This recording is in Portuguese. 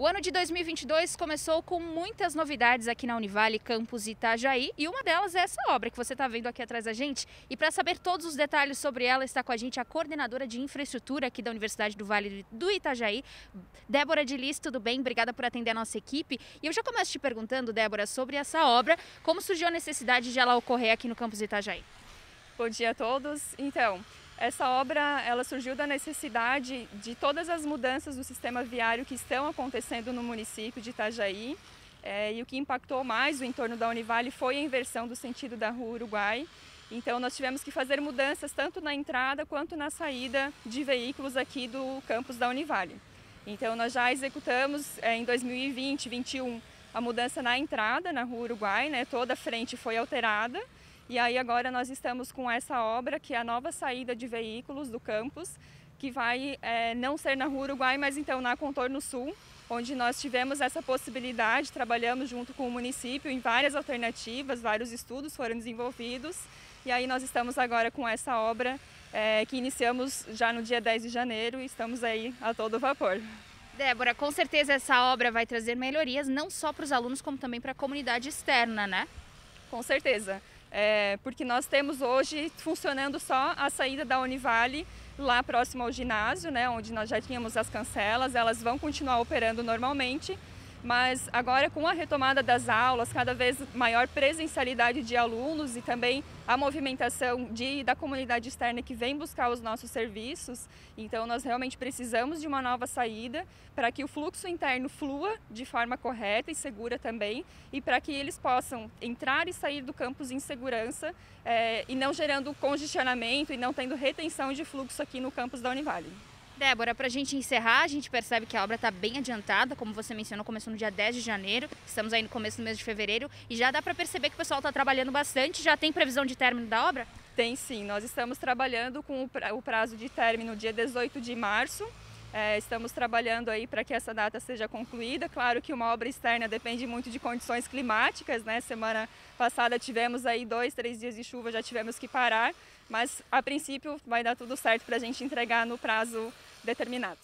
O ano de 2022 começou com muitas novidades aqui na Univale Campus Itajaí e uma delas é essa obra que você está vendo aqui atrás da gente. E para saber todos os detalhes sobre ela, está com a gente a coordenadora de infraestrutura aqui da Universidade do Vale do Itajaí, Débora de Lis. Tudo bem? Obrigada por atender a nossa equipe. E eu já começo te perguntando, Débora, sobre essa obra, como surgiu a necessidade de ela ocorrer aqui no Campus Itajaí? Bom dia a todos. Então, essa obra ela surgiu da necessidade de todas as mudanças do sistema viário que estão acontecendo no município de Itajaí. É, e o que impactou mais o entorno da Univale foi a inversão do sentido da rua Uruguai. Então nós tivemos que fazer mudanças tanto na entrada quanto na saída de veículos aqui do campus da Univale. Então nós já executamos é, em 2020, 2021 a mudança na entrada na rua Uruguai, né? toda a frente foi alterada e aí agora nós estamos com essa obra, que é a nova saída de veículos do campus, que vai é, não ser na Rua Uruguai, mas então na Contorno Sul, onde nós tivemos essa possibilidade, trabalhamos junto com o município em várias alternativas, vários estudos foram desenvolvidos, e aí nós estamos agora com essa obra é, que iniciamos já no dia 10 de janeiro e estamos aí a todo vapor. Débora, com certeza essa obra vai trazer melhorias não só para os alunos, como também para a comunidade externa, né? Com certeza é, porque nós temos hoje funcionando só a saída da Univale lá próximo ao ginásio, né, onde nós já tínhamos as cancelas, elas vão continuar operando normalmente, mas agora com a retomada das aulas, cada vez maior presencialidade de alunos e também a movimentação de, da comunidade externa que vem buscar os nossos serviços, então nós realmente precisamos de uma nova saída para que o fluxo interno flua de forma correta e segura também e para que eles possam entrar e sair do campus em segurança é, e não gerando congestionamento e não tendo retenção de fluxo aqui no campus da Univale. Débora, para a gente encerrar, a gente percebe que a obra está bem adiantada, como você mencionou, começou no dia 10 de janeiro, estamos aí no começo do mês de fevereiro e já dá para perceber que o pessoal está trabalhando bastante. Já tem previsão de término da obra? Tem sim, nós estamos trabalhando com o prazo de término dia 18 de março. É, estamos trabalhando aí para que essa data seja concluída. Claro que uma obra externa depende muito de condições climáticas, né? Semana passada tivemos aí dois, três dias de chuva, já tivemos que parar, mas a princípio vai dar tudo certo para a gente entregar no prazo determinado.